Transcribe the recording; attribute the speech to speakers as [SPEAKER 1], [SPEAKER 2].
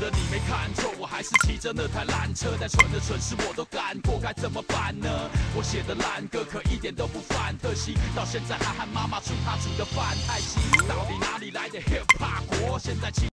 [SPEAKER 1] 得你没看错，我还是骑着那台烂车，但蠢的蠢事我都干过，该怎么办呢？我写的烂歌可一点都不犯特西，到现在还喊妈妈煮她煮的饭太稀。到底哪里来的 hip hop 国？现在骑